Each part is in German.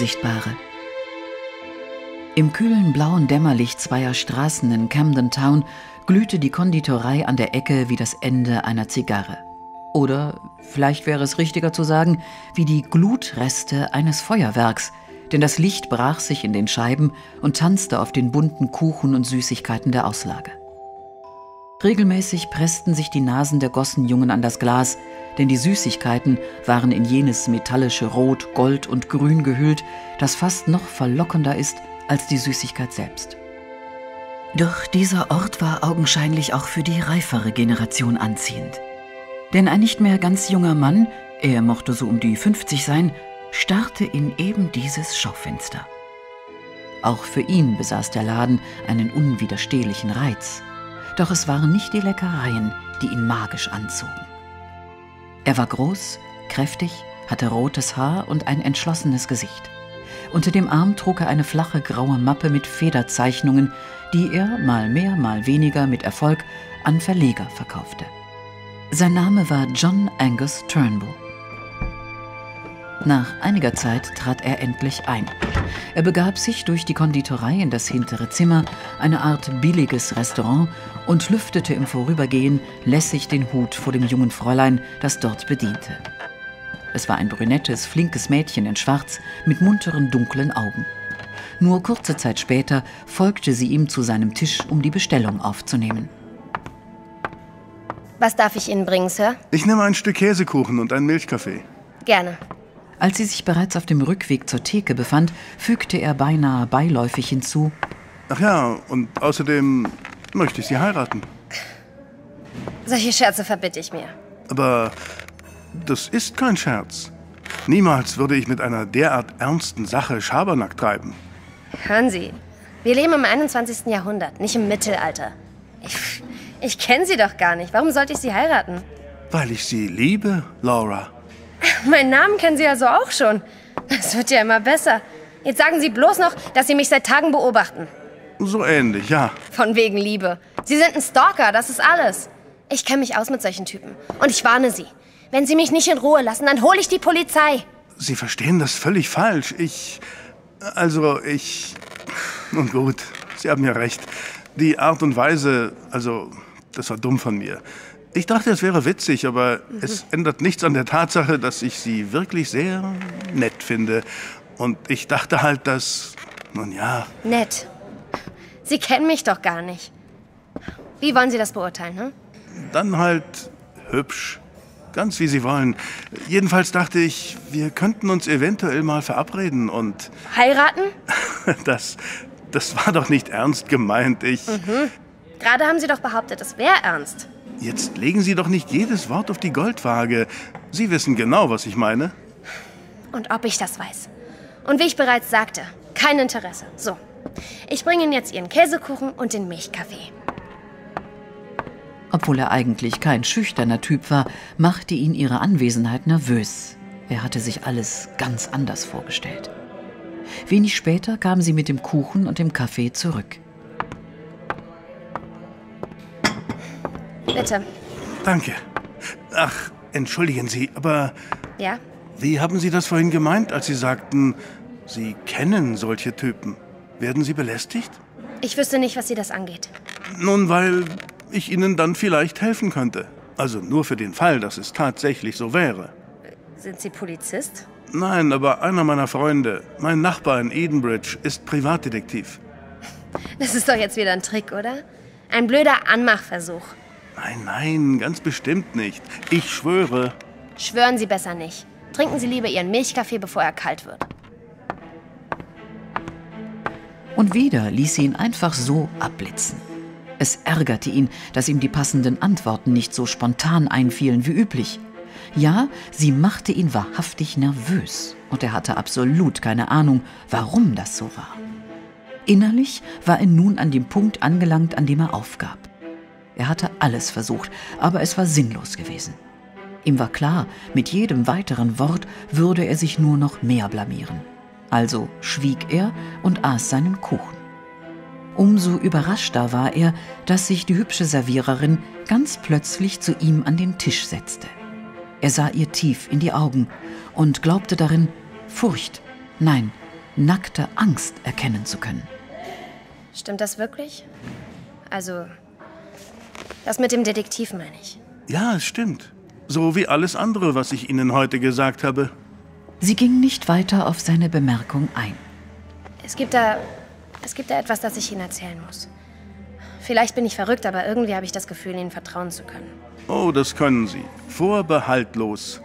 Unsichtbare. Im kühlen blauen Dämmerlicht zweier Straßen in Camden Town glühte die Konditorei an der Ecke wie das Ende einer Zigarre. Oder vielleicht wäre es richtiger zu sagen, wie die Glutreste eines Feuerwerks, denn das Licht brach sich in den Scheiben und tanzte auf den bunten Kuchen und Süßigkeiten der Auslage. Regelmäßig pressten sich die Nasen der Gossenjungen an das Glas, denn die Süßigkeiten waren in jenes metallische Rot, Gold und Grün gehüllt, das fast noch verlockender ist als die Süßigkeit selbst. Doch dieser Ort war augenscheinlich auch für die reifere Generation anziehend. Denn ein nicht mehr ganz junger Mann, er mochte so um die 50 sein, starrte in eben dieses Schaufenster. Auch für ihn besaß der Laden einen unwiderstehlichen Reiz. Doch es waren nicht die Leckereien, die ihn magisch anzogen. Er war groß, kräftig, hatte rotes Haar und ein entschlossenes Gesicht. Unter dem Arm trug er eine flache graue Mappe mit Federzeichnungen, die er mal mehr, mal weniger mit Erfolg an Verleger verkaufte. Sein Name war John Angus Turnbull. Nach einiger Zeit trat er endlich ein. Er begab sich durch die Konditorei in das hintere Zimmer, eine Art billiges Restaurant, und lüftete im Vorübergehen lässig den Hut vor dem jungen Fräulein, das dort bediente. Es war ein brünettes, flinkes Mädchen in Schwarz mit munteren, dunklen Augen. Nur kurze Zeit später folgte sie ihm zu seinem Tisch, um die Bestellung aufzunehmen. Was darf ich Ihnen bringen, Sir? Ich nehme ein Stück Käsekuchen und einen Milchkaffee. Gerne. Als sie sich bereits auf dem Rückweg zur Theke befand, fügte er beinahe beiläufig hinzu. Ach ja, und außerdem möchte ich Sie heiraten. Solche Scherze verbitte ich mir. Aber das ist kein Scherz. Niemals würde ich mit einer derart ernsten Sache Schabernack treiben. Hören Sie, wir leben im 21. Jahrhundert, nicht im Mittelalter. Ich, ich kenne Sie doch gar nicht. Warum sollte ich Sie heiraten? Weil ich Sie liebe, Laura. Meinen Namen kennen Sie also auch schon. Es wird ja immer besser. Jetzt sagen Sie bloß noch, dass Sie mich seit Tagen beobachten. So ähnlich, ja. Von wegen Liebe. Sie sind ein Stalker, das ist alles. Ich kenne mich aus mit solchen Typen. Und ich warne Sie. Wenn Sie mich nicht in Ruhe lassen, dann hole ich die Polizei. Sie verstehen das völlig falsch. Ich. Also, ich. Nun gut, Sie haben ja recht. Die Art und Weise, also, das war dumm von mir. Ich dachte, es wäre witzig, aber mhm. es ändert nichts an der Tatsache, dass ich Sie wirklich sehr nett finde. Und ich dachte halt, dass. Nun ja. Nett. Sie kennen mich doch gar nicht. Wie wollen Sie das beurteilen, hm? Dann halt hübsch. Ganz wie Sie wollen. Jedenfalls dachte ich, wir könnten uns eventuell mal verabreden und. Heiraten? Das, das war doch nicht ernst gemeint. Ich. Mhm. Gerade haben Sie doch behauptet, es wäre ernst. Jetzt legen Sie doch nicht jedes Wort auf die Goldwaage. Sie wissen genau, was ich meine. Und ob ich das weiß. Und wie ich bereits sagte, kein Interesse. So. Ich bringe Ihnen jetzt Ihren Käsekuchen und den Milchkaffee. Obwohl er eigentlich kein schüchterner Typ war, machte ihn ihre Anwesenheit nervös. Er hatte sich alles ganz anders vorgestellt. Wenig später kam sie mit dem Kuchen und dem Kaffee zurück. Bitte. Danke. Ach, entschuldigen Sie, aber. Ja? Wie haben Sie das vorhin gemeint, als Sie sagten, Sie kennen solche Typen? Werden Sie belästigt? Ich wüsste nicht, was Sie das angeht. Nun, weil ich Ihnen dann vielleicht helfen könnte. Also nur für den Fall, dass es tatsächlich so wäre. Sind Sie Polizist? Nein, aber einer meiner Freunde, mein Nachbar in Edenbridge, ist Privatdetektiv. Das ist doch jetzt wieder ein Trick, oder? Ein blöder Anmachversuch. Nein, nein, ganz bestimmt nicht. Ich schwöre. Schwören Sie besser nicht. Trinken Sie lieber Ihren Milchkaffee, bevor er kalt wird. Und wieder ließ sie ihn einfach so abblitzen. Es ärgerte ihn, dass ihm die passenden Antworten nicht so spontan einfielen wie üblich. Ja, sie machte ihn wahrhaftig nervös, und er hatte absolut keine Ahnung, warum das so war. Innerlich war er nun an dem Punkt angelangt, an dem er aufgab. Er hatte alles versucht, aber es war sinnlos gewesen. Ihm war klar, mit jedem weiteren Wort würde er sich nur noch mehr blamieren. Also schwieg er und aß seinen Kuchen. Umso überraschter war er, dass sich die hübsche Serviererin ganz plötzlich zu ihm an den Tisch setzte. Er sah ihr tief in die Augen und glaubte darin, Furcht nein, nackte Angst erkennen zu können. Stimmt das wirklich? Also, das mit dem Detektiv meine ich. Ja, es stimmt. So wie alles andere, was ich Ihnen heute gesagt habe. Sie ging nicht weiter auf seine Bemerkung ein. Es gibt da. Es gibt da etwas, das ich Ihnen erzählen muss. Vielleicht bin ich verrückt, aber irgendwie habe ich das Gefühl, Ihnen vertrauen zu können. Oh, das können Sie. Vorbehaltlos.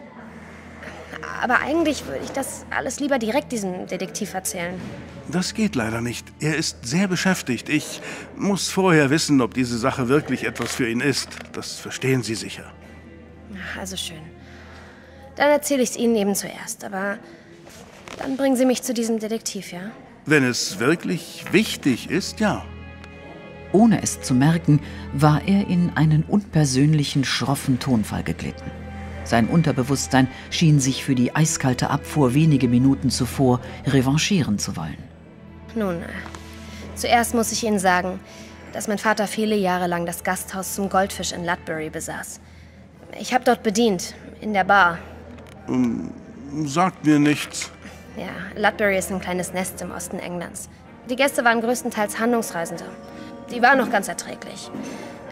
Aber eigentlich würde ich das alles lieber direkt diesem Detektiv erzählen. Das geht leider nicht. Er ist sehr beschäftigt. Ich muss vorher wissen, ob diese Sache wirklich etwas für ihn ist. Das verstehen Sie sicher. Also schön. Dann erzähle ich es Ihnen eben zuerst. Aber dann bringen Sie mich zu diesem Detektiv, ja? Wenn es wirklich wichtig ist, ja. Ohne es zu merken, war er in einen unpersönlichen, schroffen Tonfall geglitten. Sein Unterbewusstsein schien sich für die eiskalte Abfuhr wenige Minuten zuvor revanchieren zu wollen. Nun, äh, zuerst muss ich Ihnen sagen, dass mein Vater viele Jahre lang das Gasthaus zum Goldfisch in Ludbury besaß. Ich habe dort bedient, in der Bar. Sagt mir nichts. Ja, Ludbury ist ein kleines Nest im Osten Englands. Die Gäste waren größtenteils Handlungsreisende. Die waren noch ganz erträglich.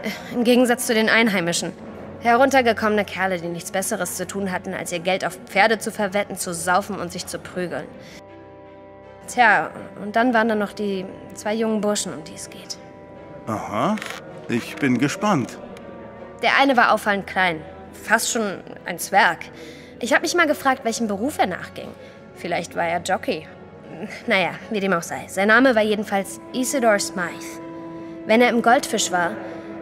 Äh, Im Gegensatz zu den Einheimischen. Heruntergekommene Kerle, die nichts Besseres zu tun hatten, als ihr Geld auf Pferde zu verwetten, zu saufen und sich zu prügeln. Tja, und dann waren da noch die zwei jungen Burschen, um die es geht. Aha. Ich bin gespannt. Der eine war auffallend klein, fast schon ein Zwerg. Ich habe mich mal gefragt, welchem Beruf er nachging. Vielleicht war er Jockey. Naja, wie dem auch sei. Sein Name war jedenfalls Isidore Smythe. Wenn er im Goldfisch war,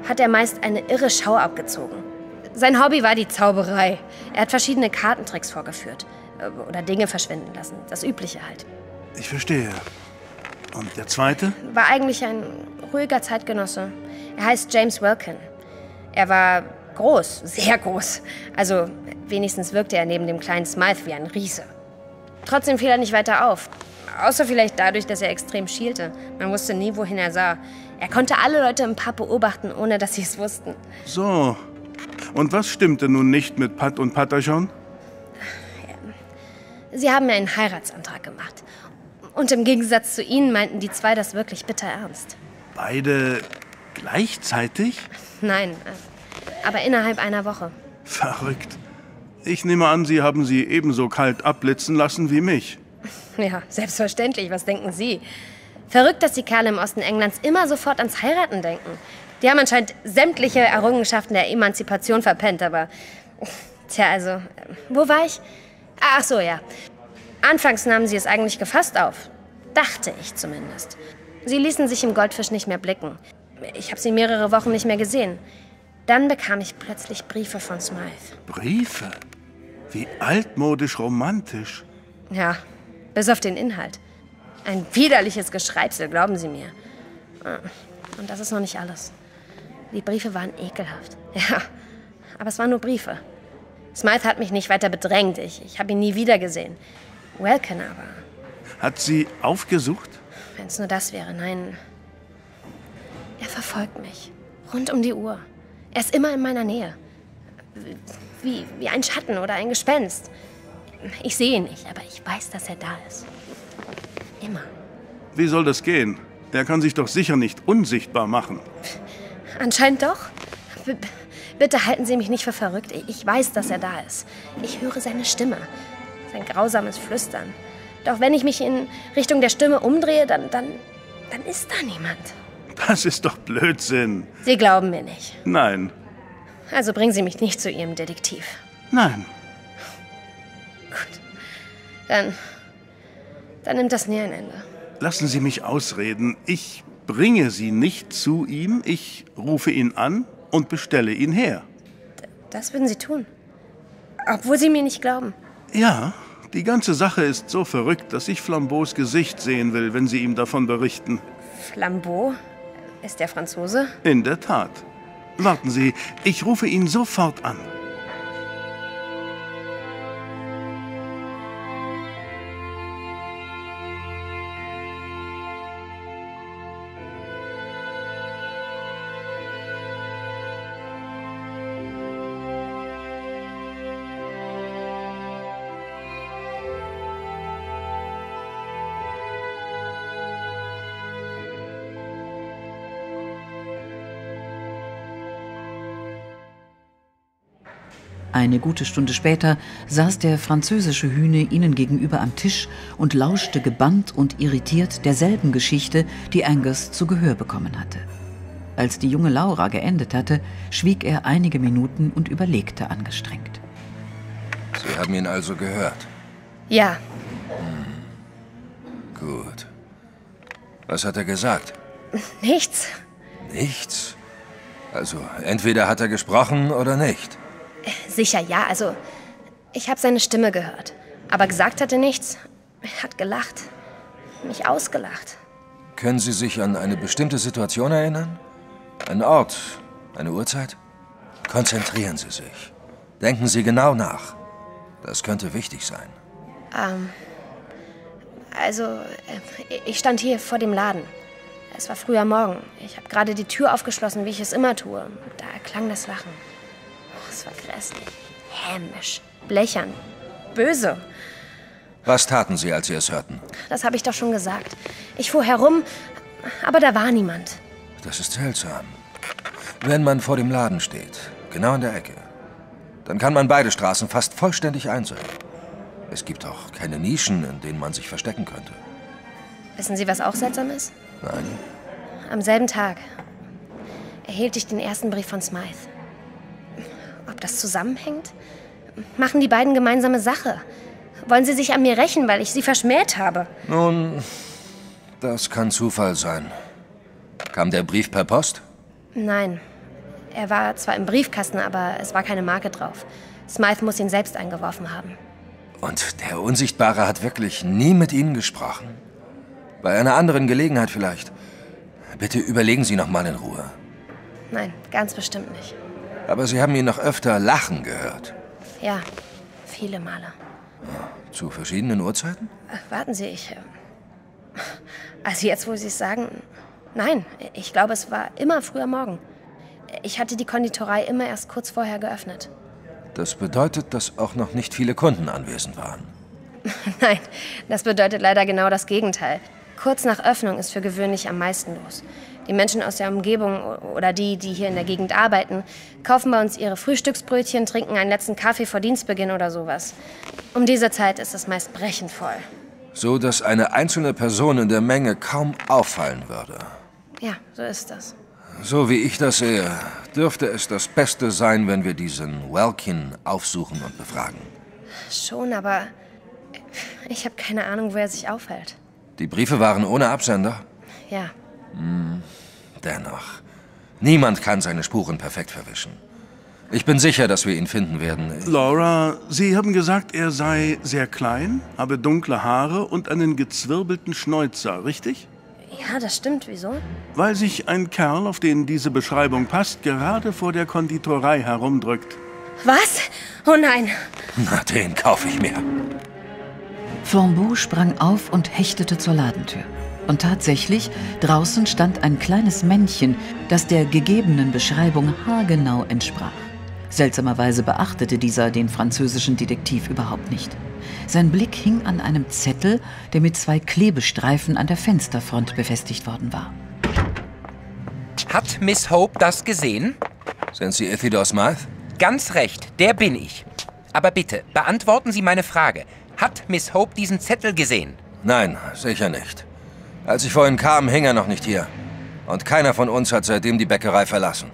hat er meist eine irre Schau abgezogen. Sein Hobby war die Zauberei. Er hat verschiedene Kartentricks vorgeführt. Äh, Oder Dinge verschwinden lassen. Das Übliche halt. Ich verstehe. Und der zweite? War eigentlich ein ruhiger Zeitgenosse. Er heißt James Wilkin. Er war groß, sehr groß. Also wenigstens wirkte er neben dem kleinen Smythe wie ein Riese. Trotzdem fiel er nicht weiter auf. Außer vielleicht dadurch, dass er extrem schielte. Man wusste nie, wohin er sah. Er konnte alle Leute im Pub beobachten, ohne dass sie es wussten. So. Und was stimmte nun nicht mit Pat und Patajon? Sie haben mir einen Heiratsantrag gemacht. Und im Gegensatz zu Ihnen meinten die zwei das wirklich bitter ernst. Beide gleichzeitig? Nein, äh, aber innerhalb einer Woche. Verrückt. Ich nehme an, Sie haben sie ebenso kalt abblitzen lassen wie mich. Ja, selbstverständlich. Was denken Sie? Verrückt, dass die Kerle im Osten Englands immer sofort ans Heiraten denken. Die haben anscheinend sämtliche Errungenschaften der Emanzipation verpennt, aber. Tja, also. äh, Wo war ich? Ach so, ja. Anfangs nahmen sie es eigentlich gefasst auf. Dachte ich zumindest. Sie ließen sich im Goldfisch nicht mehr blicken. Ich habe sie mehrere Wochen nicht mehr gesehen. Dann bekam ich plötzlich Briefe von Smythe. Briefe? Wie altmodisch romantisch. Ja, bis auf den Inhalt. Ein widerliches Geschreibsel, glauben Sie mir. Ah, Und das ist noch nicht alles. Die Briefe waren ekelhaft. Ja, aber es waren nur Briefe. Smythe hat mich nicht weiter bedrängt. Ich, ich habe ihn nie wieder gesehen. Welken aber. Hat sie aufgesucht? Wenn es nur das wäre, nein. Er verfolgt mich. Rund um die Uhr. Er ist immer in meiner Nähe. Wie, wie ein Schatten oder ein Gespenst. Ich sehe ihn nicht, aber ich weiß, dass er da ist. Immer. Wie soll das gehen? Der kann sich doch sicher nicht unsichtbar machen. Anscheinend doch. B bitte halten Sie mich nicht für verrückt. Ich- weiß, dass er da ist. Ich höre seine Stimme. Sein grausames Flüstern. Doch wenn ich mich in Richtung der Stimme umdrehe, dann, dann, dann ist da niemand. Das ist doch Blödsinn. Sie glauben mir nicht. Nein, Also bringen Sie mich nicht zu Ihrem Detektiv. nein. Dann, dann nimmt das nie ein Ende. Lassen Sie mich ausreden. Ich bringe Sie nicht zu ihm. Ich rufe ihn an und bestelle ihn her. Das würden Sie tun. Obwohl Sie mir nicht glauben. Ja, die ganze Sache ist so verrückt, dass ich Flambeaus Gesicht sehen will, wenn Sie ihm davon berichten. Flambeau? Ist der Franzose? In der Tat. Warten Sie, ich rufe ihn sofort an. Eine gute Stunde später saß der französische Hühne ihnen gegenüber am Tisch und lauschte gebannt und irritiert derselben Geschichte, die Angus zu Gehör bekommen hatte. Als die junge Laura geendet hatte, schwieg er einige Minuten und überlegte angestrengt. Sie haben ihn also gehört? Ja. Hm. Gut. Was hat er gesagt? Nichts. Nichts? Also, entweder hat er gesprochen oder nicht. Sicher, ja. Also, ich habe seine Stimme gehört. Aber gesagt hat er nichts. Er hat gelacht. Mich ausgelacht. Können Sie sich an eine bestimmte Situation erinnern? Ein Ort, eine Uhrzeit? Konzentrieren Sie sich. Denken Sie genau nach. Das könnte wichtig sein. Ähm, also, äh, ich stand hier vor dem Laden. Es war früher Morgen. Ich habe gerade die Tür aufgeschlossen, wie ich es immer tue. Da erklang das Lachen. Es war grässlich, hämisch, blechern, böse. Was taten Sie, als Sie es hörten? Das habe ich doch schon gesagt. Ich fuhr herum, aber da war niemand. Das ist seltsam. Wenn man vor dem Laden steht, genau in der Ecke, dann kann man beide Straßen fast vollständig einsehen. Es gibt auch keine Nischen, in denen man sich verstecken könnte. Wissen Sie, was auch seltsam ist? Nein. Am selben Tag erhielt ich den ersten Brief von Smythe. Ob das zusammenhängt? Machen die beiden gemeinsame Sache? Wollen sie sich an mir rächen, weil ich sie verschmäht habe? Nun, das kann Zufall sein. Kam der Brief per Post? Nein. Er war zwar im Briefkasten, aber es war keine Marke drauf. Smythe muss ihn selbst eingeworfen haben. Und der Unsichtbare hat wirklich nie mit Ihnen gesprochen? Bei einer anderen Gelegenheit vielleicht. Bitte überlegen Sie noch mal in Ruhe. Nein, ganz bestimmt nicht. Aber Sie haben ihn noch öfter lachen gehört. Ja, viele Male. Zu verschiedenen Uhrzeiten? Ach, warten Sie, ich. Äh, also jetzt, wo Sie es sagen. Nein, ich glaube, es war immer früher Morgen. Ich hatte die Konditorei immer erst kurz vorher geöffnet. Das bedeutet, dass auch noch nicht viele Kunden anwesend waren. Nein, das bedeutet leider genau das Gegenteil. Kurz nach Öffnung ist für gewöhnlich am meisten los. Die Menschen aus der Umgebung oder die, die hier in der Gegend arbeiten, kaufen bei uns ihre Frühstücksbrötchen, trinken einen letzten Kaffee vor Dienstbeginn oder sowas. Um diese Zeit ist es meist brechend voll. So, dass eine einzelne Person in der Menge kaum auffallen würde. Ja, so ist das. So wie ich das sehe, dürfte es das Beste sein, wenn wir diesen Welkin aufsuchen und befragen. Schon, aber ich habe keine Ahnung, wo er sich aufhält. Die Briefe waren ohne Absender? Ja. Hm, dennoch. Niemand kann seine Spuren perfekt verwischen. Ich bin sicher, dass wir ihn finden werden. Laura, Sie haben gesagt, er sei sehr klein, habe dunkle Haare und einen gezwirbelten Schnäuzer, richtig? Ja, das stimmt. Wieso? Weil sich ein Kerl, auf den diese Beschreibung passt, gerade vor der Konditorei herumdrückt. Was? Oh nein. Na, den kaufe ich mir. Flambeau sprang auf und hechtete zur Ladentür. Und tatsächlich, draußen stand ein kleines Männchen, das der gegebenen Beschreibung haargenau entsprach. Seltsamerweise beachtete dieser den französischen Detektiv überhaupt nicht. Sein Blick hing an einem Zettel, der mit zwei Klebestreifen an der Fensterfront befestigt worden war. Hat Miss Hope das gesehen? Sind Sie Ithidor Smythe? Ganz recht, der bin ich. Aber bitte, beantworten Sie meine Frage. Hat Miss Hope diesen Zettel gesehen? Nein, sicher nicht. Als ich vorhin kam, hing er noch nicht hier. Und keiner von uns hat seitdem die Bäckerei verlassen.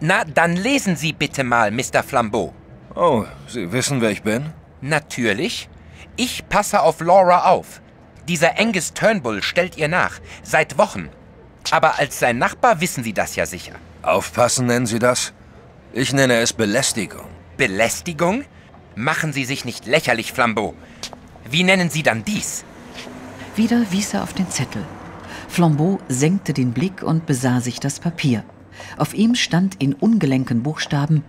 Na, dann lesen Sie bitte mal, Mr. Flambeau. Oh, Sie wissen, wer ich bin? Natürlich. Ich passe auf Laura auf. Dieser Angus Turnbull stellt ihr nach. Seit Wochen. Aber als sein Nachbar wissen Sie das ja sicher. Aufpassen nennen Sie das? Ich nenne es Belästigung. Belästigung? Machen Sie sich nicht lächerlich, Flambeau. Wie nennen Sie dann dies? Wieder wies er auf den Zettel. Flambeau senkte den Blick und besah sich das Papier. Auf ihm stand in ungelenken Buchstaben: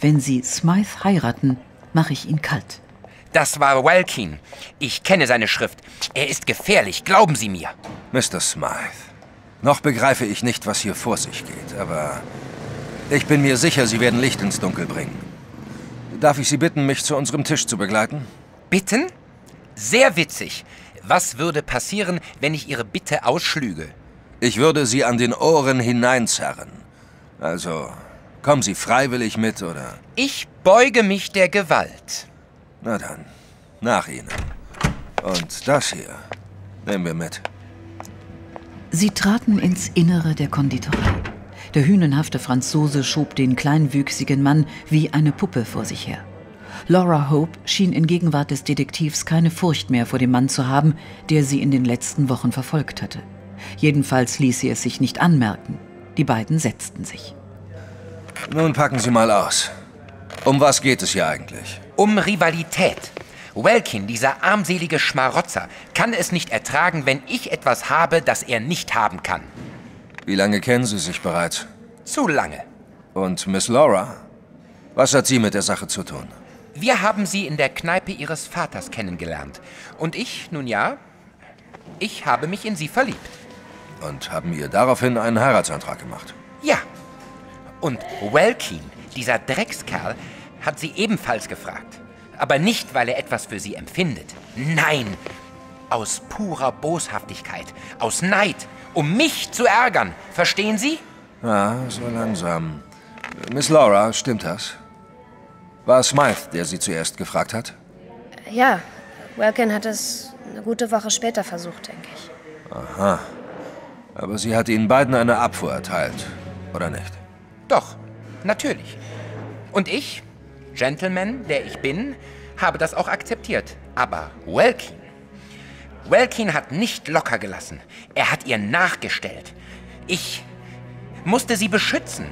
Wenn Sie Smythe heiraten, mache ich ihn kalt. Das war Welkin. Ich kenne seine Schrift. Er ist gefährlich, glauben Sie mir. Mr. Smythe, noch begreife ich nicht, was hier vor sich geht, aber ich bin mir sicher, Sie werden Licht ins Dunkel bringen. Darf ich Sie bitten, mich zu unserem Tisch zu begleiten? Bitten? Sehr witzig. Was würde passieren, wenn ich Ihre Bitte ausschlüge? Ich würde Sie an den Ohren hineinzerren. Also, Kommen Sie freiwillig mit, oder? Ich beuge mich der Gewalt. Na dann, nach Ihnen. Und das hier nehmen wir mit. Sie traten ins Innere der Konditorei. Der hünenhafte Franzose schob den kleinwüchsigen Mann wie eine Puppe vor sich her. Laura Hope schien in Gegenwart des Detektivs keine Furcht mehr vor dem Mann zu haben, der sie in den letzten Wochen verfolgt hatte. Jedenfalls ließ sie es sich nicht anmerken. Die beiden setzten sich. Nun packen Sie mal aus. Um was geht es hier eigentlich? Um Rivalität. Welkin, dieser armselige Schmarotzer, kann es nicht ertragen, wenn ich etwas habe, das er nicht haben kann. Wie lange kennen Sie sich bereits? Zu lange. Und Miss Laura? Was hat sie mit der Sache zu tun? Wir haben sie in der Kneipe ihres Vaters kennengelernt. Und ich, nun ja, ich habe mich in sie verliebt. Und haben ihr daraufhin einen Heiratsantrag gemacht? Ja. Und Welkin, dieser Dreckskerl, hat sie ebenfalls gefragt. Aber nicht, weil er etwas für sie empfindet. Nein, aus purer Boshaftigkeit, aus Neid, um mich zu ärgern. Verstehen Sie? Ja, so langsam. Miss Laura, stimmt das? War es Smythe, der Sie zuerst gefragt hat? Ja, Welkin hat es eine gute Woche später versucht, denke ich. Aha. Aber sie hat Ihnen beiden eine Abfuhr erteilt, oder nicht? Doch, natürlich. Und ich, Gentleman, der ich bin, habe das auch akzeptiert. Aber Welkin, Welkin hat nicht locker gelassen. Er hat ihr nachgestellt. Ich musste sie beschützen.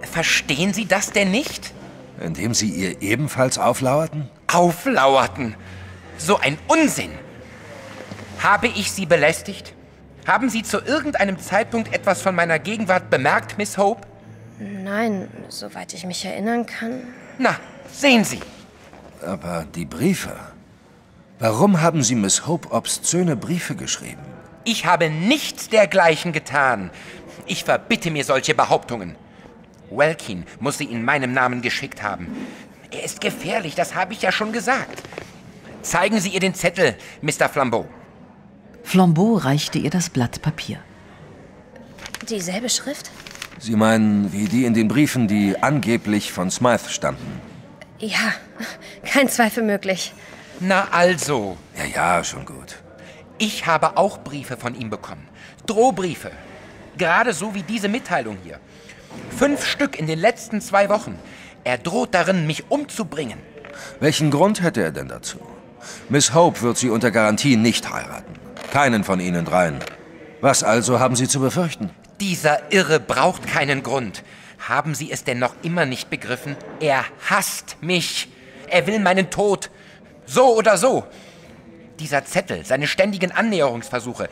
Verstehen Sie das denn nicht? Indem Sie ihr ebenfalls auflauerten? Auflauerten. So ein Unsinn. Habe ich Sie belästigt? Haben Sie zu irgendeinem Zeitpunkt etwas von meiner Gegenwart bemerkt, Miss Hope? Nein, soweit ich mich erinnern kann. Na, sehen Sie. Aber die Briefe. Warum haben Sie Miss Hope obszöne Briefe geschrieben? Ich habe nichts dergleichen getan. Ich verbitte mir solche Behauptungen. Welkin muss sie in meinem Namen geschickt haben. Er ist gefährlich, das habe ich ja schon gesagt. Zeigen Sie ihr den Zettel, Mr. Flambeau. Flambeau reichte ihr das Blatt Papier. Dieselbe Schrift? Sie meinen, wie die in den Briefen, die angeblich von Smythe stammten? Ja, kein Zweifel möglich. Na also, Ja, ja, schon gut. ich habe auch Briefe von ihm bekommen. Drohbriefe. Gerade so wie diese Mitteilung hier. Fünf Stück in den letzten zwei Wochen. Er droht darin, mich umzubringen. Welchen Grund hätte er denn dazu? Miss Hope wird Sie unter Garantie nicht heiraten. Keinen von Ihnen dreien. Was also haben Sie zu befürchten? Dieser Irre braucht keinen Grund. Haben Sie es denn noch immer nicht begriffen? Er hasst mich. Er will meinen Tod. So oder so. Dieser Zettel, seine ständigen Annäherungsversuche.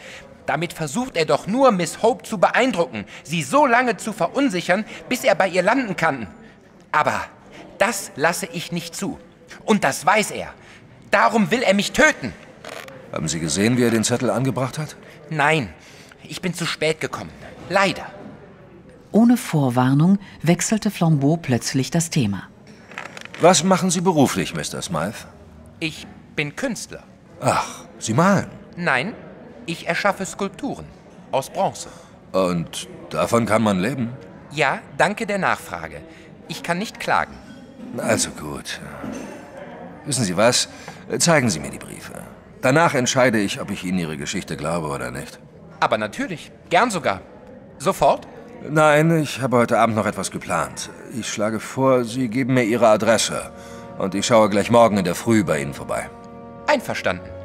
Damit versucht er doch nur, Miss Hope zu beeindrucken, sie so lange zu verunsichern, bis er bei ihr landen kann. Aber das lasse ich nicht zu. Und das weiß er. Darum will er mich töten. Haben Sie gesehen, wie er den Zettel angebracht hat? Nein, ich bin zu spät gekommen. Leider. Ohne Vorwarnung wechselte Flambeau plötzlich das Thema. Was machen Sie beruflich, Mr. Smythe? Ich bin Künstler. Ach, Sie malen. Nein, ich erschaffe Skulpturen aus Bronze. Und davon kann man leben? Ja, danke der Nachfrage. Ich kann nicht klagen. Also gut. Wissen Sie was? Zeigen Sie mir die Briefe. Danach entscheide ich, ob ich Ihnen Ihre Geschichte glaube oder nicht. Aber natürlich, gern sogar. Sofort? Nein, ich habe heute Abend noch etwas geplant. Ich schlage vor, Sie geben mir Ihre Adresse. Und ich schaue gleich morgen in der Früh bei Ihnen vorbei. Einverstanden.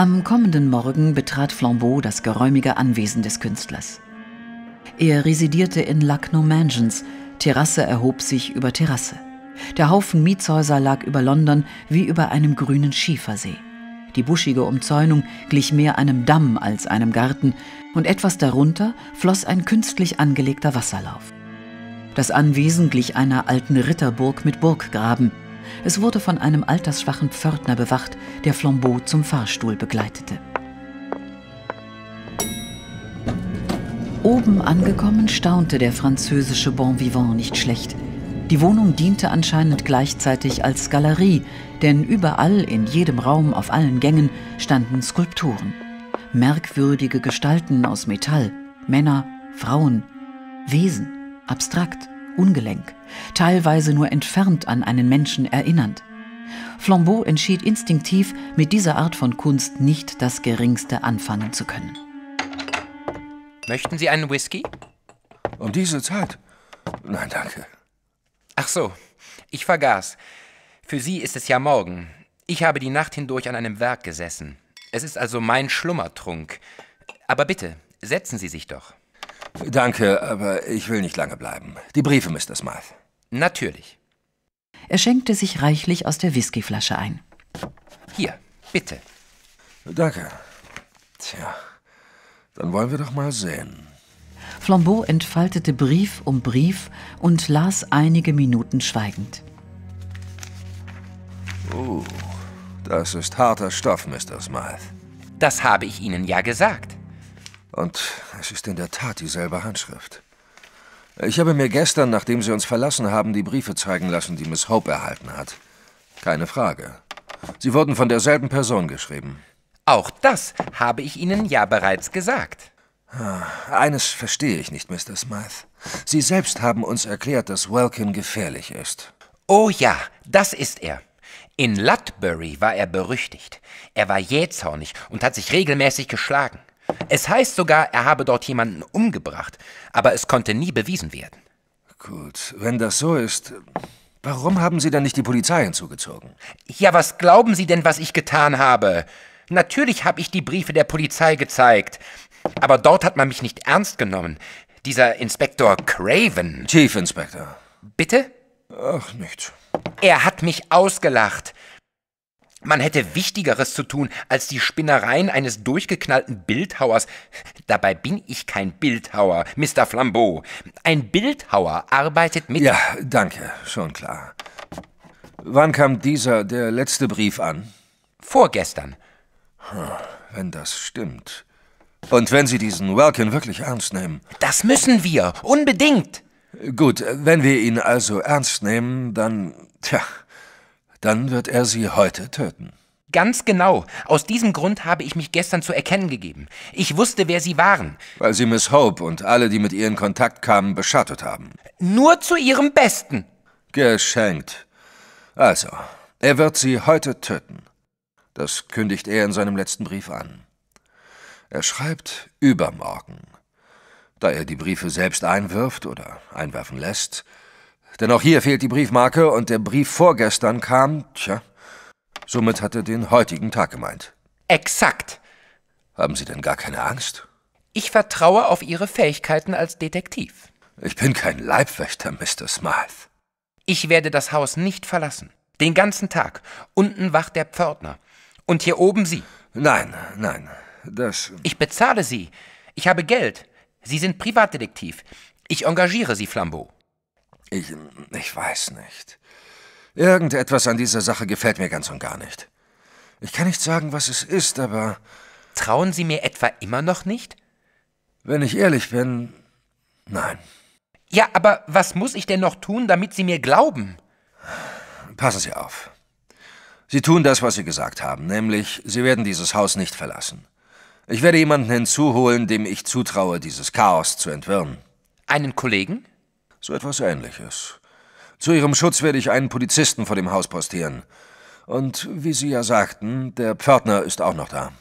Am kommenden Morgen betrat Flambeau das geräumige Anwesen des Künstlers. Er residierte in Lucknow Mansions, Terrasse erhob sich über Terrasse. Der Haufen Mietshäuser lag über London wie über einem grünen Schiefersee. Die buschige Umzäunung glich mehr einem Damm als einem Garten, und etwas darunter floss ein künstlich angelegter Wasserlauf. Das Anwesen glich einer alten Ritterburg mit Burggraben. Es wurde von einem altersschwachen Pförtner bewacht, der Flambeau zum Fahrstuhl begleitete. Oben angekommen staunte der französische Bon Vivant nicht schlecht. Die Wohnung diente anscheinend gleichzeitig als Galerie, denn überall in jedem Raum auf allen Gängen standen Skulpturen. Merkwürdige Gestalten aus Metall, Männer, Frauen, Wesen, abstrakt, ungelenk, teilweise nur entfernt an einen Menschen erinnernd. Flambeau entschied instinktiv, mit dieser Art von Kunst nicht das geringste anfangen zu können. Möchten Sie einen Whisky? Um diese Zeit? Nein, danke. Ach so, ich vergaß. Für Sie ist es ja morgen. Ich habe die Nacht hindurch an einem Werk gesessen. Es ist also mein Schlummertrunk. Aber bitte, setzen Sie sich doch. Danke, aber ich will nicht lange bleiben. Die Briefe, Mr. Smythe. Natürlich. Er schenkte sich reichlich aus der Whiskyflasche ein. Hier, bitte. Danke. Tja, dann wollen wir doch mal sehen. Flambeau entfaltete Brief um Brief und las einige Minuten schweigend. Uh, das ist harter Stoff, Mr. Smythe. Das habe ich Ihnen ja gesagt. Und es ist in der Tat dieselbe Handschrift. Ich habe mir gestern, nachdem Sie uns verlassen haben, die Briefe zeigen lassen, die Miss Hope erhalten hat. Keine Frage. Sie wurden von derselben Person geschrieben. Auch das habe ich Ihnen ja bereits gesagt. Eines verstehe ich nicht, Mr. Smythe. Sie selbst haben uns erklärt, dass Welkin gefährlich ist. Oh ja, das ist er. In Ludbury war er berüchtigt. Er war jähzornig und hat sich regelmäßig geschlagen. Es heißt sogar, er habe dort jemanden umgebracht, aber es konnte nie bewiesen werden. Gut, wenn das so ist, warum haben Sie dann nicht die Polizei hinzugezogen? Ja, was glauben Sie denn, was ich getan habe? Natürlich habe ich die Briefe der Polizei gezeigt, aber dort hat man mich nicht ernst genommen. Dieser Inspektor Craven. Chief Inspector. Bitte? Ach, nichts. Er hat mich ausgelacht. Man hätte Wichtigeres zu tun als die Spinnereien eines durchgeknallten Bildhauers. Dabei bin ich kein Bildhauer, Mr. Flambeau. Ein Bildhauer arbeitet mit. Ja, danke, schon klar. Wann kam dieser, der letzte Brief an? Vorgestern. Wenn das stimmt. Und wenn Sie diesen Welkin wirklich ernst nehmen. Das müssen wir, unbedingt. Gut, wenn wir ihn also ernst nehmen, dann. Tja, dann wird er Sie heute töten. Ganz genau. Aus diesem Grund habe ich mich gestern zu erkennen gegeben. Ich wusste, wer Sie waren. Weil Sie Miss Hope und alle, die mit ihr in Kontakt kamen, beschattet haben. Nur zu Ihrem Besten. Geschenkt. Also, er wird Sie heute töten. Das kündigt er in seinem letzten Brief an. Er schreibt übermorgen. Da er die Briefe selbst einwirft oder einwerfen lässt. Denn auch hier fehlt die Briefmarke und der Brief vorgestern kam, tja, somit hat er den heutigen Tag gemeint. Exakt. Haben Sie denn gar keine Angst? Ich vertraue auf Ihre Fähigkeiten als Detektiv. Ich bin kein Leibwächter, Mr. Smythe. Ich werde das Haus nicht verlassen. Den ganzen Tag. Unten wacht der Pförtner. Und hier oben Sie. Nein, nein, das. Ich bezahle Sie. Ich habe Geld. Sie sind Privatdetektiv. Ich engagiere Sie, Flambeau. Ich. ich weiß nicht. Irgendetwas an dieser Sache gefällt mir ganz und gar nicht. Ich kann nicht sagen, was es ist, aber. Trauen Sie mir etwa immer noch nicht? Wenn ich ehrlich bin. Nein. Ja, aber was muss ich denn noch tun, damit Sie mir glauben? Passen Sie auf. Sie tun das, was Sie gesagt haben, nämlich Sie werden dieses Haus nicht verlassen. Ich werde jemanden hinzuholen, dem ich zutraue, dieses Chaos zu entwirren. Einen Kollegen? So etwas Ähnliches. Zu Ihrem Schutz werde ich einen Polizisten vor dem Haus postieren. Und wie Sie ja sagten, der Pförtner ist auch noch da.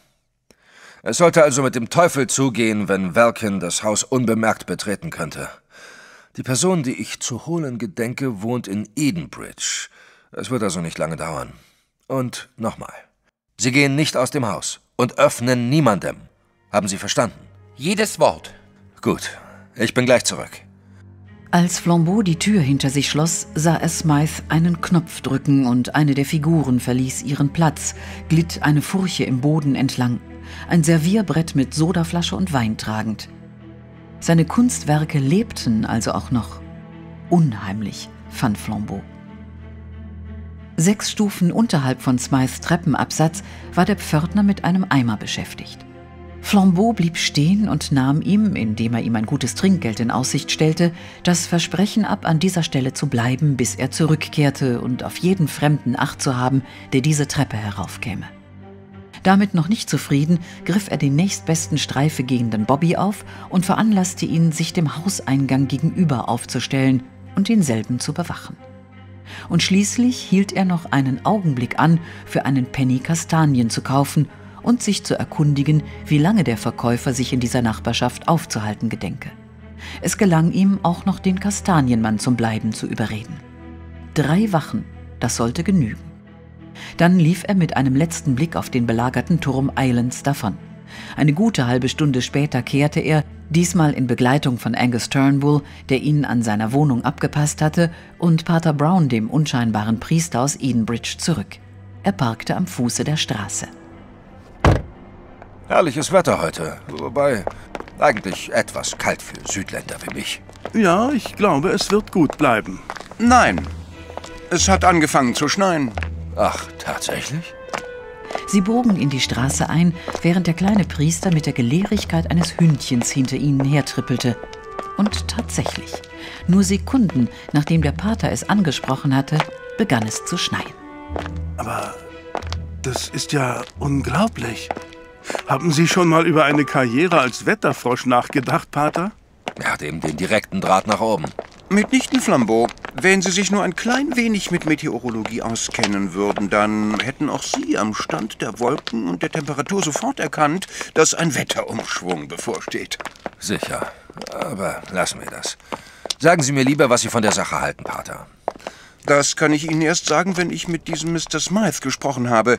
Es sollte also mit dem Teufel zugehen, wenn Welkin das Haus unbemerkt betreten könnte. Die Person, die ich zu holen gedenke, wohnt in Edenbridge. Es wird also nicht lange dauern. Und nochmal. Sie gehen nicht aus dem Haus und öffnen niemandem. Haben Sie verstanden? Jedes Wort. Gut. Ich bin gleich zurück. Als Flambeau die Tür hinter sich schloss, sah er Smythe einen Knopf drücken und eine der Figuren verließ ihren Platz, glitt eine Furche im Boden entlang, ein Servierbrett mit Sodaflasche und Wein tragend. Seine Kunstwerke lebten also auch noch. Unheimlich, fand Flambeau. Sechs Stufen unterhalb von Smythes Treppenabsatz war der Pförtner mit einem Eimer beschäftigt. Flambeau blieb stehen und nahm ihm, indem er ihm ein gutes Trinkgeld in Aussicht stellte, das Versprechen ab, an dieser Stelle zu bleiben, bis er zurückkehrte und auf jeden Fremden Acht zu haben, der diese Treppe heraufkäme. Damit noch nicht zufrieden, griff er den nächstbesten Streife gehenden Bobby auf und veranlasste ihn, sich dem Hauseingang gegenüber aufzustellen und denselben zu bewachen. Und schließlich hielt er noch einen Augenblick an, für einen Penny Kastanien zu kaufen und sich zu erkundigen, wie lange der Verkäufer sich in dieser Nachbarschaft aufzuhalten gedenke. Es gelang ihm auch noch den Kastanienmann zum Bleiben zu überreden. Drei Wachen, das sollte genügen. Dann lief er mit einem letzten Blick auf den belagerten Turm Islands davon. Eine gute halbe Stunde später kehrte er, diesmal in Begleitung von Angus Turnbull, der ihn an seiner Wohnung abgepasst hatte, und Pater Brown, dem unscheinbaren Priester aus Edenbridge, zurück. Er parkte am Fuße der Straße. Herrliches Wetter heute, wobei eigentlich etwas kalt für Südländer wie mich. Ja, ich glaube, es wird gut bleiben. Nein, es hat angefangen zu schneien. Ach, tatsächlich? Sie bogen in die Straße ein, während der kleine Priester mit der Gelehrigkeit eines Hündchens hinter ihnen hertrippelte. Und tatsächlich, nur Sekunden nachdem der Pater es angesprochen hatte, begann es zu schneien. Aber das ist ja unglaublich. Haben Sie schon mal über eine Karriere als Wetterfrosch nachgedacht, Pater? Er hat eben den direkten Draht nach oben. Mitnichten, Flambeau. Wenn Sie sich nur ein klein wenig mit Meteorologie auskennen würden, dann hätten auch Sie am Stand der Wolken und der Temperatur sofort erkannt, dass ein Wetterumschwung bevorsteht. Sicher. Aber lassen wir das. Sagen Sie mir lieber, was Sie von der Sache halten, Pater. Das kann ich Ihnen erst sagen, wenn ich mit diesem Mr. Smythe gesprochen habe.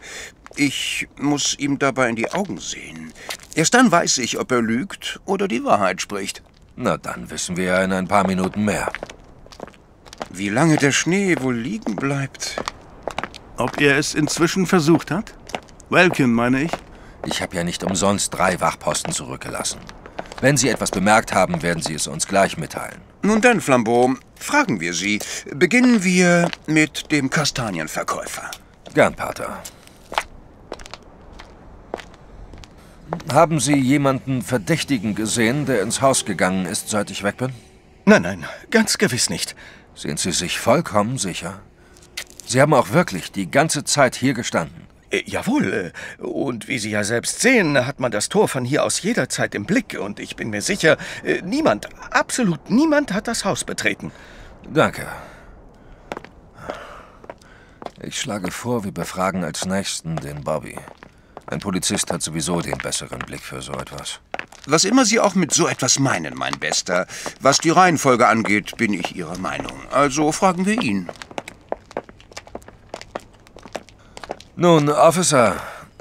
Ich muss ihm dabei in die Augen sehen. Erst dann weiß ich, ob er lügt oder die Wahrheit spricht. Na, dann wissen wir ja in ein paar Minuten mehr. Wie lange der Schnee wohl liegen bleibt. Ob er es inzwischen versucht hat? Welkin, meine ich. Ich habe ja nicht umsonst drei Wachposten zurückgelassen. Wenn Sie etwas bemerkt haben, werden Sie es uns gleich mitteilen. Nun dann, Flambeau, fragen wir Sie. Beginnen wir mit dem Kastanienverkäufer. Gern, Pater. Haben Sie jemanden Verdächtigen gesehen, der ins Haus gegangen ist, seit ich weg bin? Nein, nein, ganz gewiss nicht. Sind Sie sich vollkommen sicher? Sie haben auch wirklich die ganze Zeit hier gestanden. Äh, jawohl, äh, und wie Sie ja selbst sehen, hat man das Tor von hier aus jederzeit im Blick und ich bin mir sicher, äh, niemand, absolut niemand hat das Haus betreten. Danke. Ich schlage vor, wir befragen als Nächsten den Bobby. Ein Polizist hat sowieso den besseren Blick für so etwas. Was immer Sie auch mit so etwas meinen, mein Bester. Was die Reihenfolge angeht, bin ich Ihrer Meinung. Also fragen wir ihn. Nun, Officer,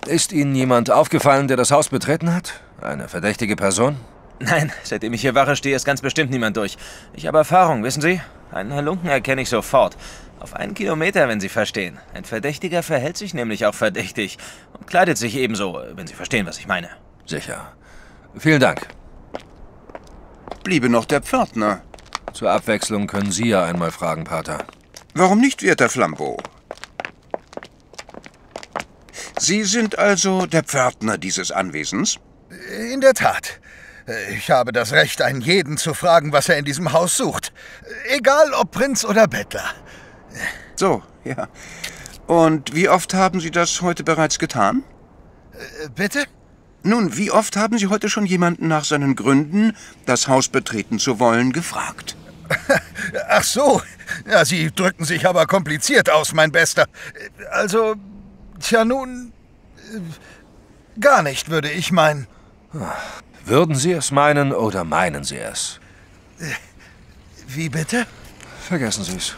ist Ihnen jemand aufgefallen, der das Haus betreten hat? Eine verdächtige Person? Nein, seitdem ich hier Wache stehe, ist ganz bestimmt niemand durch. Ich habe Erfahrung, wissen Sie? Einen Halunken erkenne ich sofort. Auf einen Kilometer, wenn Sie verstehen. Ein Verdächtiger verhält sich nämlich auch verdächtig und kleidet sich ebenso, wenn Sie verstehen, was ich meine. Sicher. Vielen Dank. Bliebe noch der Pförtner. Zur Abwechslung können Sie ja einmal fragen, Pater. Warum nicht, werter Flambeau? Sie sind also der Pförtner dieses Anwesens? In der Tat. Ich habe das Recht, einen jeden zu fragen, was er in diesem Haus sucht. Egal ob Prinz oder Bettler. So, ja. Und wie oft haben Sie das heute bereits getan? Äh, bitte? Nun, wie oft haben Sie heute schon jemanden nach seinen Gründen, das Haus betreten zu wollen, gefragt? Ach so. Ja, Sie drücken sich aber kompliziert aus, mein Bester. Also, tja nun. Äh, gar nicht, würde ich meinen. Würden Sie es meinen oder meinen Sie es? Wie bitte? Vergessen Sie es.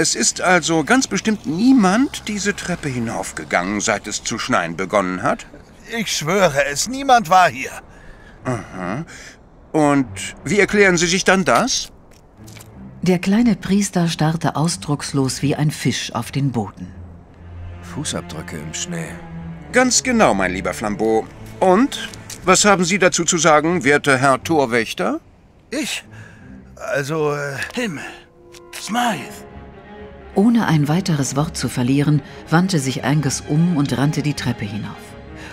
Es ist also ganz bestimmt niemand diese Treppe hinaufgegangen, seit es zu schneien begonnen hat? Ich schwöre es, niemand war hier. Aha. Und wie erklären Sie sich dann das? Der kleine Priester starrte ausdruckslos wie ein Fisch auf den Boden. Fußabdrücke im Schnee. Ganz genau, mein lieber Flambeau. Und was haben Sie dazu zu sagen, werter Herr Torwächter? Ich? Also. Äh Himmel. Smythe. Ohne ein weiteres Wort zu verlieren, wandte sich Angus um und rannte die Treppe hinauf.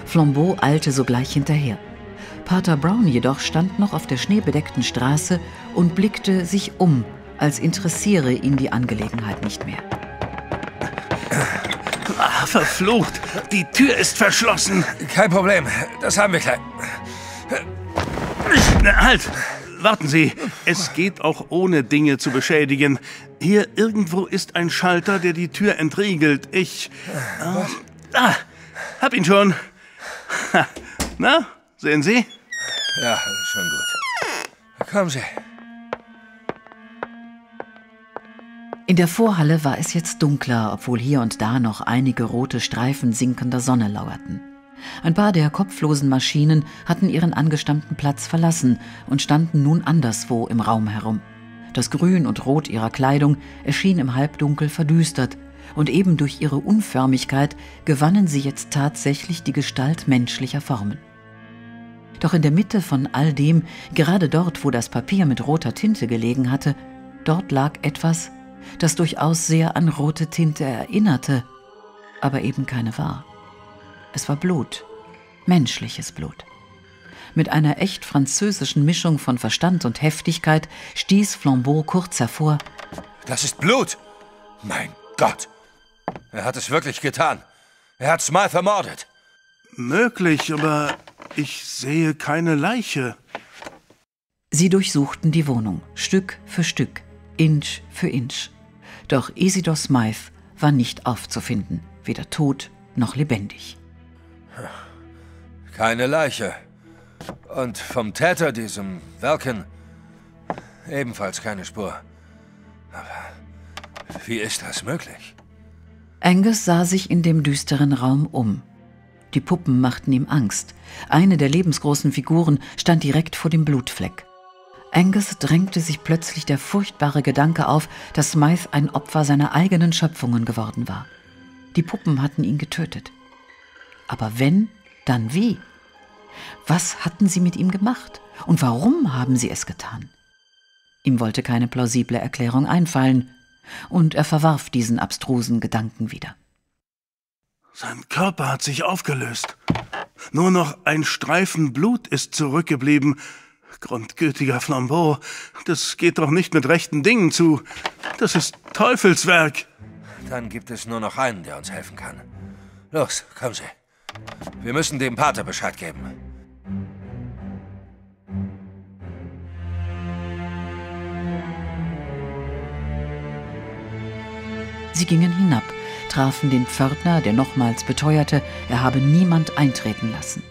Flambeau eilte sogleich hinterher. Pater Brown jedoch stand noch auf der schneebedeckten Straße und blickte sich um, als interessiere ihn die Angelegenheit nicht mehr. Ah, verflucht! Die Tür ist verschlossen! Kein Problem, das haben wir gleich. Halt! Warten Sie, es geht auch ohne Dinge zu beschädigen. Hier irgendwo ist ein Schalter, der die Tür entriegelt. Ich. Ähm, ah, hab ihn schon. Na, sehen Sie? Ja, schon gut. Kommen Sie. In der Vorhalle war es jetzt dunkler, obwohl hier und da noch einige rote Streifen sinkender Sonne lauerten. Ein paar der kopflosen Maschinen hatten ihren angestammten Platz verlassen und standen nun anderswo im Raum herum. Das Grün und Rot ihrer Kleidung erschien im Halbdunkel verdüstert, und eben durch ihre Unförmigkeit gewannen sie jetzt tatsächlich die Gestalt menschlicher Formen. Doch in der Mitte von all dem, gerade dort, wo das Papier mit roter Tinte gelegen hatte, dort lag etwas, das durchaus sehr an rote Tinte erinnerte, aber eben keine war. Es war Blut, menschliches Blut. Mit einer echt französischen Mischung von Verstand und Heftigkeit stieß Flambeau kurz hervor. Das ist Blut! Mein Gott! Er hat es wirklich getan. Er hat Smythe ermordet. Möglich, aber ich sehe keine Leiche. Sie durchsuchten die Wohnung, Stück für Stück, Inch für Inch. Doch Isidor Smythe war nicht aufzufinden, weder tot noch lebendig. Keine Leiche. Und vom Täter, diesem Welken, ebenfalls keine Spur. Aber wie ist das möglich? Angus sah sich in dem düsteren Raum um. Die Puppen machten ihm Angst. Eine der lebensgroßen Figuren stand direkt vor dem Blutfleck. Angus drängte sich plötzlich der furchtbare Gedanke auf, dass Smythe ein Opfer seiner eigenen Schöpfungen geworden war. Die Puppen hatten ihn getötet. Aber wenn, dann wie? Was hatten sie mit ihm gemacht? Und warum haben sie es getan? Ihm wollte keine plausible Erklärung einfallen, und er verwarf diesen abstrusen Gedanken wieder. Sein Körper hat sich aufgelöst. Nur noch ein Streifen Blut ist zurückgeblieben. Grundgütiger Flambeau, das geht doch nicht mit rechten Dingen zu. Das ist Teufelswerk. Dann gibt es nur noch einen, der uns helfen kann. Los, kommen Sie. Wir müssen dem Pater Bescheid geben. Sie gingen hinab, trafen den Pförtner, der nochmals beteuerte, er habe niemand eintreten lassen.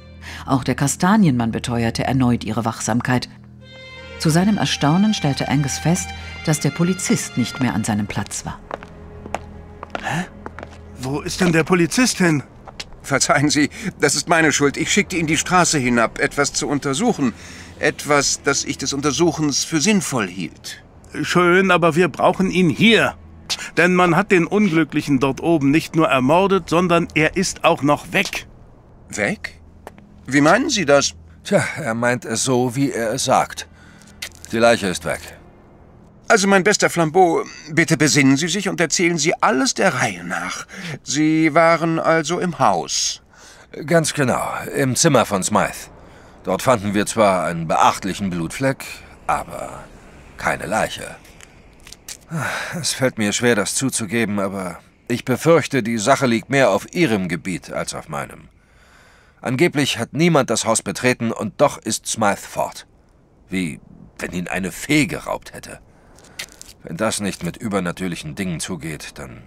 Auch der Kastanienmann beteuerte erneut ihre Wachsamkeit. Zu seinem Erstaunen stellte Angus fest, dass der Polizist nicht mehr an seinem Platz war. Hä? Wo ist denn der Polizist hin? Verzeihen Sie, das ist meine Schuld. Ich schickte ihn die Straße hinab, etwas zu untersuchen. Etwas, das ich des Untersuchens für sinnvoll hielt. Schön, aber wir brauchen ihn hier. Denn man hat den Unglücklichen dort oben nicht nur ermordet, sondern er ist auch noch weg. Weg? Wie meinen Sie das? Tja, er meint es so, wie er es sagt. Die Leiche ist weg. Also, mein bester Flambeau, bitte besinnen Sie sich und erzählen Sie alles der Reihe nach. Sie waren also im Haus. Ganz genau, im Zimmer von Smythe. Dort fanden wir zwar einen beachtlichen Blutfleck, aber keine Leiche. Es fällt mir schwer, das zuzugeben, aber ich befürchte, die Sache liegt mehr auf Ihrem Gebiet als auf meinem. Angeblich hat niemand das Haus betreten und doch ist Smythe fort. Wie wenn ihn eine Fee geraubt hätte. Wenn das nicht mit übernatürlichen Dingen zugeht, dann...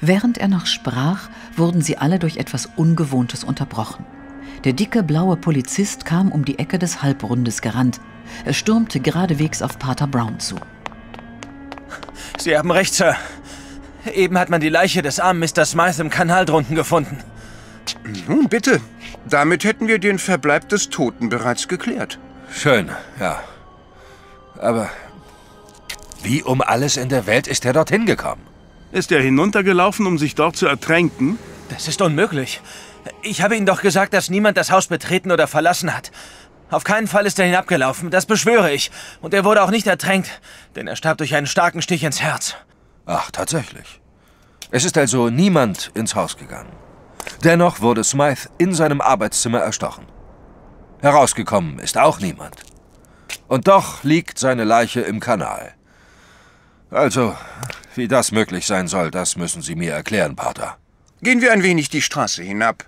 Während er noch sprach, wurden sie alle durch etwas Ungewohntes unterbrochen. Der dicke blaue Polizist kam um die Ecke des Halbrundes gerannt. Er stürmte geradewegs auf Pater Brown zu. Sie haben recht, Sir. Eben hat man die Leiche des armen Mr. Smythe im Kanal drunten gefunden. Nun, bitte. Damit hätten wir den Verbleib des Toten bereits geklärt. Schön, ja. Aber wie um alles in der Welt ist er dorthin gekommen? Ist er hinuntergelaufen, um sich dort zu ertränken? Das ist unmöglich. Ich habe Ihnen doch gesagt, dass niemand das Haus betreten oder verlassen hat. Auf keinen Fall ist er hinabgelaufen, das beschwöre ich. Und er wurde auch nicht ertränkt, denn er starb durch einen starken Stich ins Herz. Ach, tatsächlich. Es ist also niemand ins Haus gegangen. Dennoch wurde Smythe in seinem Arbeitszimmer erstochen. Herausgekommen ist auch niemand. Und doch liegt seine Leiche im Kanal. Also, wie das möglich sein soll, das müssen Sie mir erklären, Pater. Gehen wir ein wenig die Straße hinab.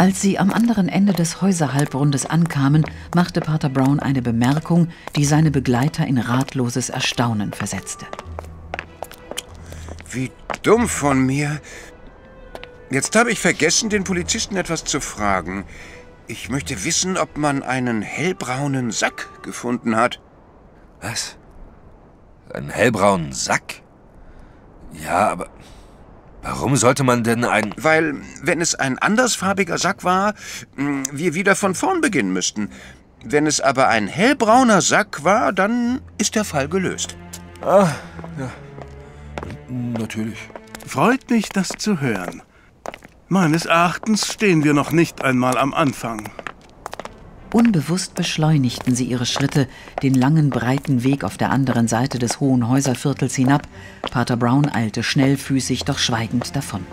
Als sie am anderen Ende des Häuserhalbrundes ankamen, machte Pater Brown eine Bemerkung, die seine Begleiter in ratloses Erstaunen versetzte. Wie dumm von mir. Jetzt habe ich vergessen, den Polizisten etwas zu fragen. Ich möchte wissen, ob man einen hellbraunen Sack gefunden hat. Was? Einen hellbraunen Sack? Ja, aber Warum sollte man denn ein... Weil, wenn es ein andersfarbiger Sack war, wir wieder von vorn beginnen müssten. Wenn es aber ein hellbrauner Sack war, dann ist der Fall gelöst. Ah, ja. Natürlich. Freut mich, das zu hören. Meines Erachtens stehen wir noch nicht einmal am Anfang. Unbewusst beschleunigten sie ihre Schritte den langen, breiten Weg auf der anderen Seite des hohen Häuserviertels hinab. Pater Brown eilte schnellfüßig, doch schweigend davon.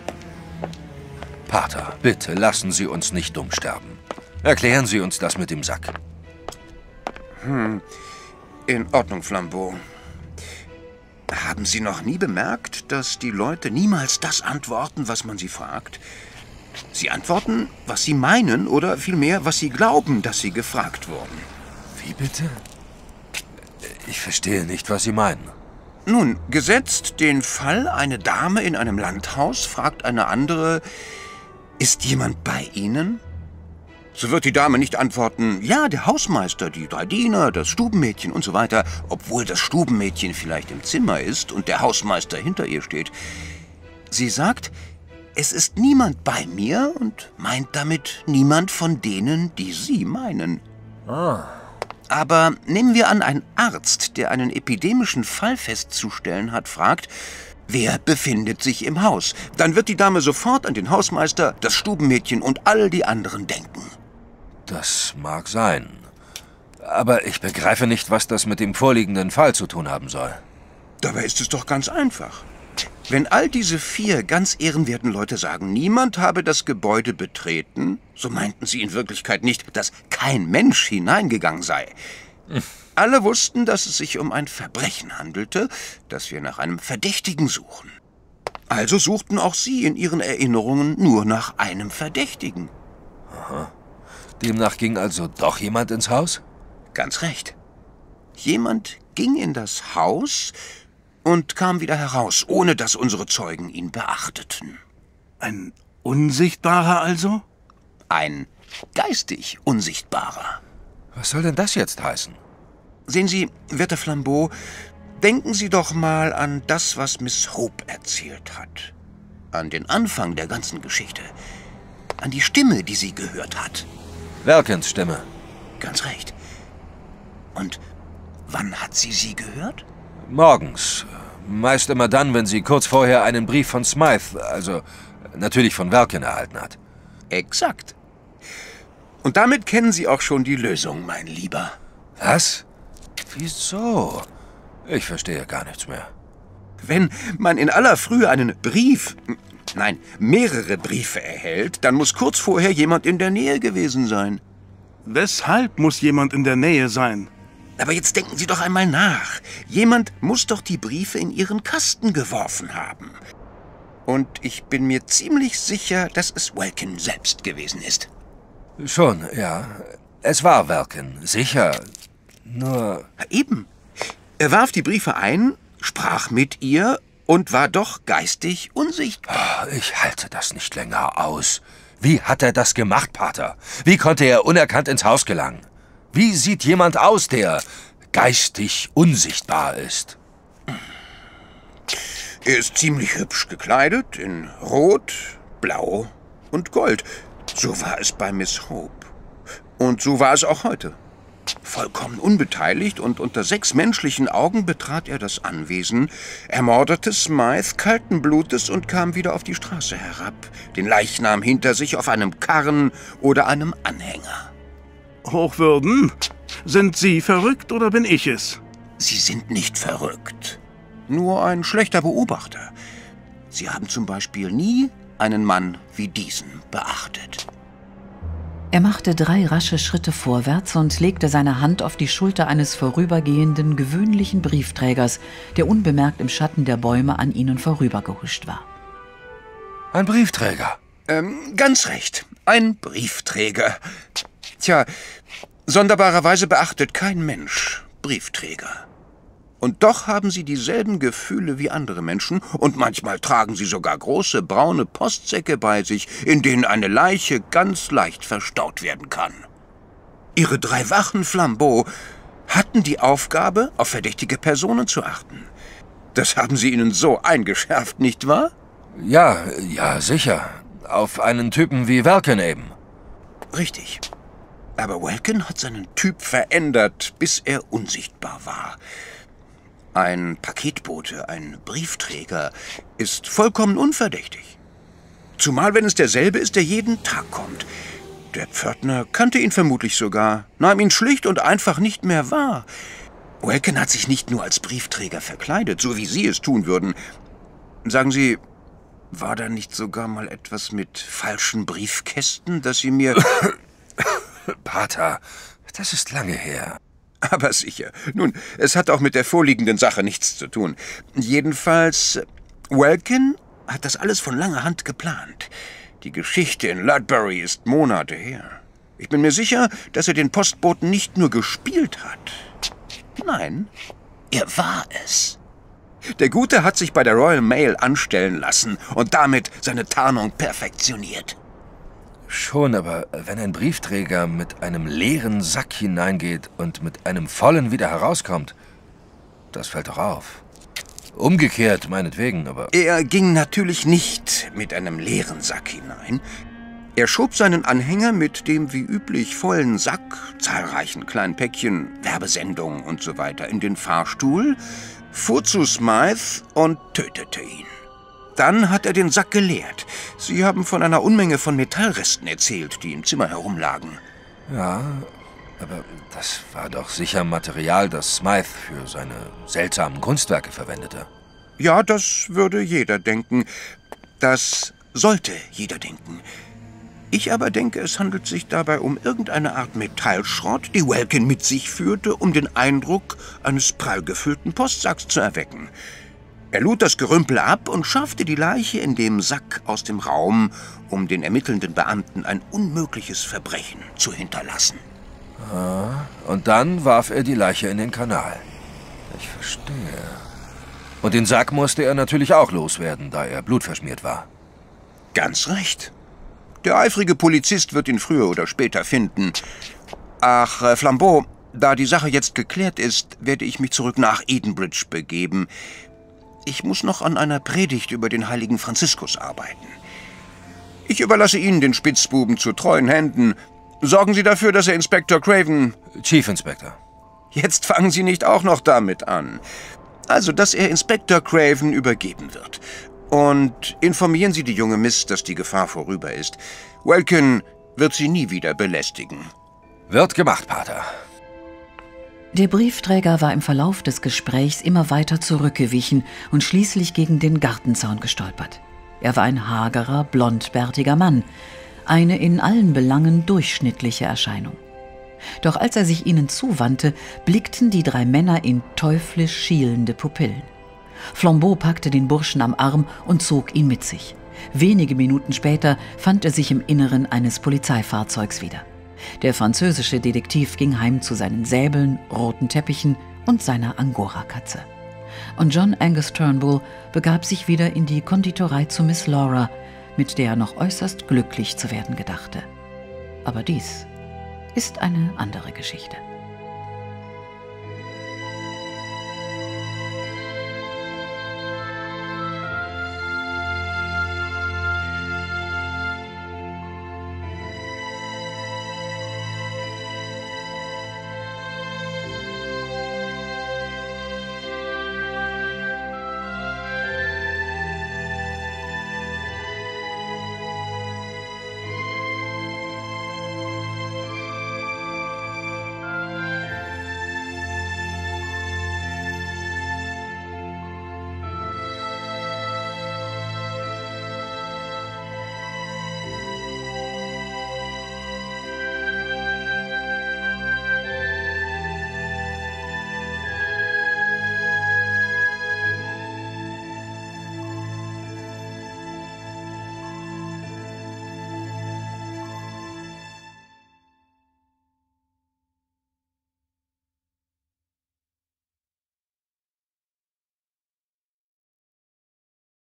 Pater, bitte lassen Sie uns nicht dumm sterben. Erklären Sie uns das mit dem Sack. Hm, in Ordnung, Flambeau. Haben Sie noch nie bemerkt, dass die Leute niemals das antworten, was man sie fragt? Sie antworten, was Sie meinen oder vielmehr, was Sie glauben, dass Sie gefragt wurden. Wie bitte? Ich verstehe nicht, was Sie meinen. Nun, gesetzt den Fall, eine Dame in einem Landhaus fragt eine andere, ist jemand bei Ihnen? So wird die Dame nicht antworten, ja, der Hausmeister, die drei Diener, das Stubenmädchen und so weiter, obwohl das Stubenmädchen vielleicht im Zimmer ist und der Hausmeister hinter ihr steht. Sie sagt, es ist niemand bei mir und meint damit niemand von denen, die Sie meinen. Ah. Aber nehmen wir an, ein Arzt, der einen epidemischen Fall festzustellen hat, fragt, wer befindet sich im Haus? Dann wird die Dame sofort an den Hausmeister, das Stubenmädchen und all die anderen denken. Das mag sein. Aber ich begreife nicht, was das mit dem vorliegenden Fall zu tun haben soll. Dabei ist es doch ganz einfach. Wenn all diese vier ganz ehrenwerten Leute sagen, niemand habe das Gebäude betreten, so meinten sie in Wirklichkeit nicht, dass kein Mensch hineingegangen sei. Alle wussten, dass es sich um ein Verbrechen handelte, dass wir nach einem Verdächtigen suchen. Also suchten auch sie in ihren Erinnerungen nur nach einem Verdächtigen. Aha. Demnach ging also doch jemand ins Haus? Ganz recht. Jemand ging in das Haus, und kam wieder heraus, ohne dass unsere Zeugen ihn beachteten. Ein Unsichtbarer also? Ein geistig Unsichtbarer. Was soll denn das jetzt heißen? Sehen Sie, werter Flambeau, denken Sie doch mal an das, was Miss Hope erzählt hat. An den Anfang der ganzen Geschichte. An die Stimme, die sie gehört hat. Welkens Stimme. Ganz recht. Und wann hat sie sie gehört? Morgens. Meist immer dann, wenn sie kurz vorher einen Brief von Smythe, also natürlich von Welkin, erhalten hat. Exakt. Und damit kennen Sie auch schon die Lösung, mein Lieber. Was? Wieso? Ich verstehe gar nichts mehr. Wenn man in aller Frühe einen Brief, nein, mehrere Briefe erhält, dann muss kurz vorher jemand in der Nähe gewesen sein. Weshalb muss jemand in der Nähe sein? Aber jetzt denken Sie doch einmal nach. Jemand muss doch die Briefe in Ihren Kasten geworfen haben. Und ich bin mir ziemlich sicher, dass es Welkin selbst gewesen ist. Schon, ja. Es war Welkin, sicher. Nur. Eben. Er warf die Briefe ein, sprach mit ihr und war doch geistig unsichtbar. Ah, ich halte das nicht länger aus. Wie hat er das gemacht, Pater? Wie konnte er unerkannt ins Haus gelangen? Wie sieht jemand aus, der geistig unsichtbar ist? Er ist ziemlich hübsch gekleidet, in Rot, Blau und Gold. So war es bei Miss Hope. Und so war es auch heute. Vollkommen unbeteiligt und unter sechs menschlichen Augen betrat er das Anwesen, ermordete Smythe kalten Blutes und kam wieder auf die Straße herab, den Leichnam hinter sich auf einem Karren oder einem Anhänger. Hochwürden, sind Sie verrückt oder bin ich es? Sie sind nicht verrückt. Nur ein schlechter Beobachter. Sie haben zum Beispiel nie einen Mann wie diesen beachtet. Er machte drei rasche Schritte vorwärts und legte seine Hand auf die Schulter eines vorübergehenden, gewöhnlichen Briefträgers, der unbemerkt im Schatten der Bäume an ihnen vorübergehuscht war. Ein Briefträger. Ähm, ganz recht. Ein Briefträger. Tja, sonderbarerweise beachtet kein Mensch Briefträger. Und doch haben sie dieselben Gefühle wie andere Menschen, und manchmal tragen sie sogar große braune Postsäcke bei sich, in denen eine Leiche ganz leicht verstaut werden kann. Ihre drei Wachen Flambeau hatten die Aufgabe, auf verdächtige Personen zu achten. Das haben sie ihnen so eingeschärft, nicht wahr? Ja, ja, sicher. Auf einen Typen wie Welken eben. Richtig. Aber Welken hat seinen Typ verändert, bis er unsichtbar war. Ein Paketbote, ein Briefträger ist vollkommen unverdächtig. Zumal wenn es derselbe ist, der jeden Tag kommt. Der Pförtner kannte ihn vermutlich sogar, nahm ihn schlicht und einfach nicht mehr wahr. Welken hat sich nicht nur als Briefträger verkleidet, so wie Sie es tun würden. Sagen Sie, war da nicht sogar mal etwas mit falschen Briefkästen, das Sie mir... Pater, das ist lange her. Aber sicher. Nun, es hat auch mit der vorliegenden Sache nichts zu tun. Jedenfalls, Welkin hat das alles von langer Hand geplant. Die Geschichte in Ludbury ist Monate her. Ich bin mir sicher, dass er den Postboten nicht nur gespielt hat. Nein, er war es. Der Gute hat sich bei der Royal Mail anstellen lassen und damit seine Tarnung perfektioniert. Schon, aber wenn ein Briefträger mit einem leeren Sack hineingeht und mit einem vollen wieder herauskommt, das fällt doch auf. Umgekehrt, meinetwegen, aber... Er ging natürlich nicht mit einem leeren Sack hinein. Er schob seinen Anhänger mit dem wie üblich vollen Sack, zahlreichen kleinen Päckchen, Werbesendungen und so weiter in den Fahrstuhl, fuhr zu Smythe und tötete ihn. Dann hat er den Sack geleert. Sie haben von einer Unmenge von Metallresten erzählt, die im Zimmer herumlagen. Ja, aber das war doch sicher Material, das Smythe für seine seltsamen Kunstwerke verwendete. Ja, das würde jeder denken. Das sollte jeder denken. Ich aber denke, es handelt sich dabei um irgendeine Art Metallschrott, die Welkin mit sich führte, um den Eindruck eines prall gefüllten Postsacks zu erwecken. Er lud das Gerümpel ab und schaffte die Leiche in dem Sack aus dem Raum, um den ermittelnden Beamten ein unmögliches Verbrechen zu hinterlassen. Ah, und dann warf er die Leiche in den Kanal. Ich verstehe. Und den Sack musste er natürlich auch loswerden, da er blutverschmiert war. Ganz recht. Der eifrige Polizist wird ihn früher oder später finden. Ach, äh, Flambeau, da die Sache jetzt geklärt ist, werde ich mich zurück nach Edenbridge begeben. Ich muss noch an einer Predigt über den heiligen Franziskus arbeiten. Ich überlasse Ihnen den Spitzbuben zu treuen Händen. Sorgen Sie dafür, dass er Inspektor Craven... Chief Inspector. Jetzt fangen Sie nicht auch noch damit an. Also, dass er Inspektor Craven übergeben wird. Und informieren Sie die junge Miss, dass die Gefahr vorüber ist. Welkin wird sie nie wieder belästigen. Wird gemacht, Pater. Der Briefträger war im Verlauf des Gesprächs immer weiter zurückgewichen und schließlich gegen den Gartenzaun gestolpert. Er war ein hagerer, blondbärtiger Mann, eine in allen Belangen durchschnittliche Erscheinung. Doch als er sich ihnen zuwandte, blickten die drei Männer in teuflisch schielende Pupillen. Flambeau packte den Burschen am Arm und zog ihn mit sich. Wenige Minuten später fand er sich im Inneren eines Polizeifahrzeugs wieder. Der französische Detektiv ging heim zu seinen Säbeln, roten Teppichen und seiner Angora-Katze. Und John Angus Turnbull begab sich wieder in die Konditorei zu Miss Laura, mit der er noch äußerst glücklich zu werden gedachte. Aber dies ist eine andere Geschichte.